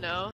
no.